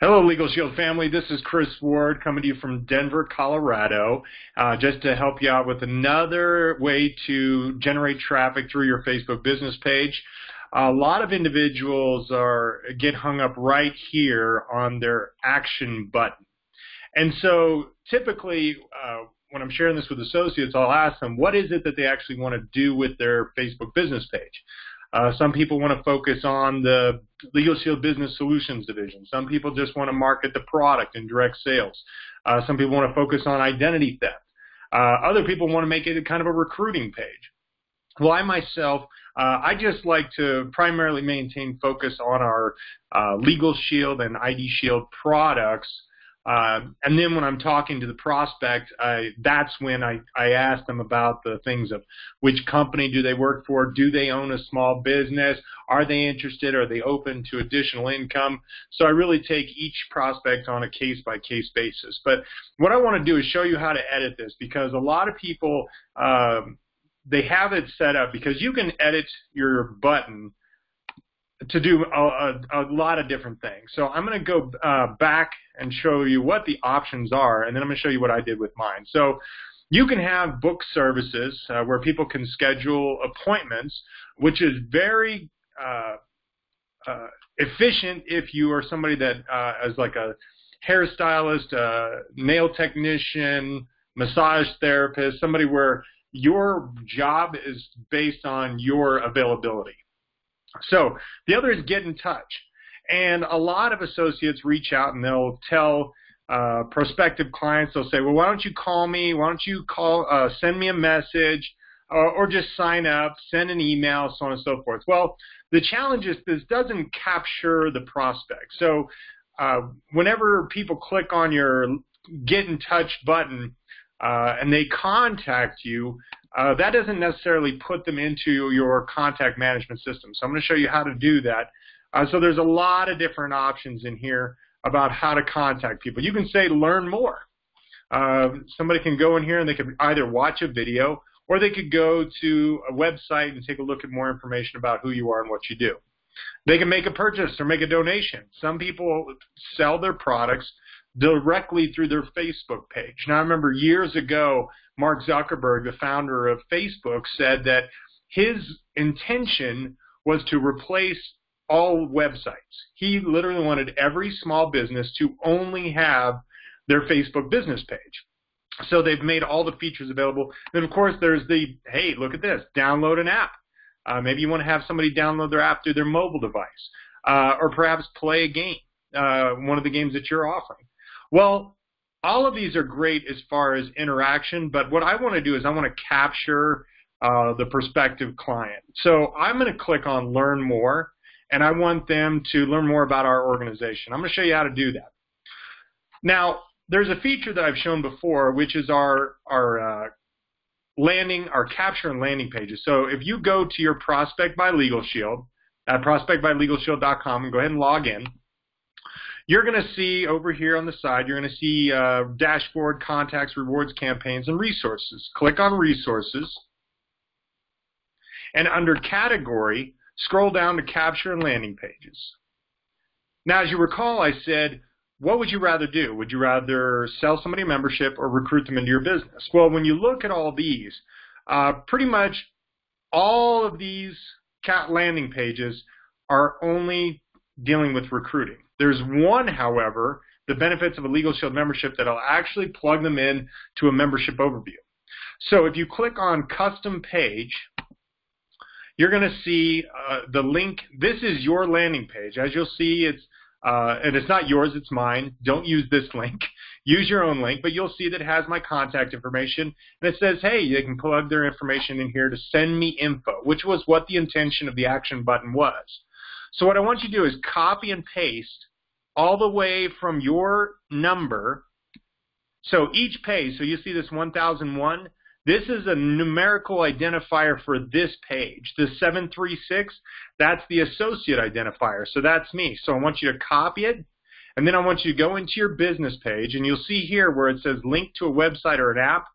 Hello, Legal Shield family. This is Chris Ward coming to you from Denver, Colorado, uh, just to help you out with another way to generate traffic through your Facebook business page. A lot of individuals are get hung up right here on their action button. And so typically, uh, when I'm sharing this with associates, I'll ask them, what is it that they actually want to do with their Facebook business page? Uh, some people want to focus on the Legal Shield Business Solutions division. Some people just want to market the product in direct sales. Uh, some people want to focus on identity theft. Uh, other people want to make it kind of a recruiting page. Well, I myself, uh, I just like to primarily maintain focus on our uh, Legal Shield and ID Shield products uh, and then when I'm talking to the prospect, I, that's when I, I ask them about the things of which company do they work for? Do they own a small business? Are they interested? Are they open to additional income? So I really take each prospect on a case by case basis. But what I want to do is show you how to edit this because a lot of people, um, they have it set up because you can edit your button to do a, a, a, lot of different things. So I'm going to go uh, back and show you what the options are, and then I'm going to show you what I did with mine. So you can have book services uh, where people can schedule appointments, which is very uh, uh efficient if you are somebody that uh, is like a hairstylist, a nail technician, massage therapist, somebody where your job is based on your availability. So the other is get in touch. And a lot of associates reach out and they'll tell uh, prospective clients, they'll say, well, why don't you call me? Why don't you call, uh, send me a message or, or just sign up, send an email, so on and so forth. Well, the challenge is this doesn't capture the prospect. So uh, whenever people click on your get in touch button uh, and they contact you, uh, that doesn't necessarily put them into your contact management system. So I'm going to show you how to do that. Uh, so there's a lot of different options in here about how to contact people. You can say learn more. Uh, somebody can go in here and they can either watch a video or they could go to a website and take a look at more information about who you are and what you do. They can make a purchase or make a donation. Some people sell their products directly through their Facebook page. Now, I remember years ago, Mark Zuckerberg, the founder of Facebook, said that his intention was to replace all websites. He literally wanted every small business to only have their Facebook business page. So they've made all the features available. Then, of course, there's the hey, look at this, download an app. Uh, maybe you want to have somebody download their app through their mobile device, uh, or perhaps play a game, uh, one of the games that you're offering. Well, all of these are great as far as interaction, but what I want to do is I want to capture uh, the prospective client. So I'm going to click on Learn More, and I want them to learn more about our organization. I'm going to show you how to do that. Now, there's a feature that I've shown before, which is our our uh, landing, our capture and landing pages. So if you go to your Prospect by Legal Shield at prospectbylegalshield.com and go ahead and log in, you're going to see over here on the side, you're going to see uh, dashboard, contacts, rewards, campaigns, and resources. Click on resources. And under category, scroll down to capture and landing pages. Now, as you recall, I said, what would you rather do? Would you rather sell somebody a membership or recruit them into your business? Well, when you look at all these, uh, pretty much all of these cat landing pages are only dealing with recruiting. There's one, however, the benefits of a Legal Shield membership that I'll actually plug them in to a membership overview. So if you click on custom page, you're going to see uh, the link. This is your landing page. As you'll see, it's uh, and it's not yours, it's mine. Don't use this link. Use your own link, but you'll see that it has my contact information, and it says, hey, they can plug their information in here to send me info, which was what the intention of the action button was. So what I want you to do is copy and paste all the way from your number. So each page, so you see this 1001, this is a numerical identifier for this page. The 736, that's the associate identifier. So that's me. So I want you to copy it, and then I want you to go into your business page, and you'll see here where it says link to a website or an app.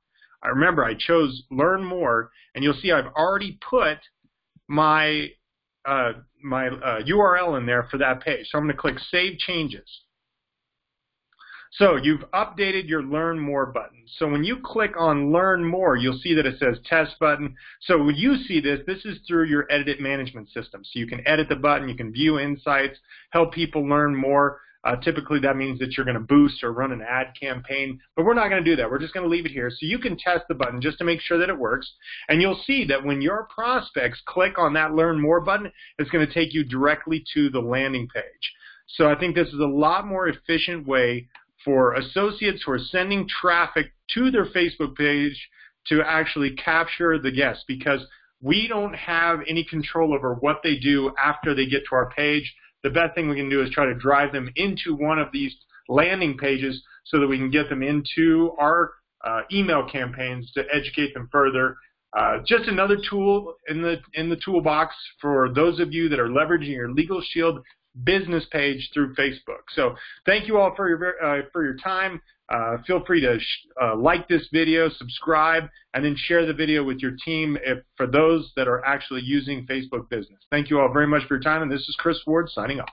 I remember I chose learn more, and you'll see I've already put my uh, my uh, URL in there for that page. So I'm going to click Save Changes. So you've updated your Learn More button. So when you click on Learn More, you'll see that it says Test button. So when you see this, this is through your Edit Management system. So you can edit the button, you can view insights, help people learn more. Uh, typically, that means that you're going to boost or run an ad campaign, but we're not going to do that. We're just going to leave it here. So you can test the button just to make sure that it works, and you'll see that when your prospects click on that Learn More button, it's going to take you directly to the landing page. So I think this is a lot more efficient way for associates who are sending traffic to their Facebook page to actually capture the guests because we don't have any control over what they do after they get to our page. The best thing we can do is try to drive them into one of these landing pages so that we can get them into our uh, email campaigns to educate them further. Uh, just another tool in the in the toolbox for those of you that are leveraging your Legal Shield business page through Facebook. So thank you all for your uh, for your time. Uh, feel free to uh, like this video, subscribe, and then share the video with your team if, for those that are actually using Facebook Business. Thank you all very much for your time, and this is Chris Ward signing off.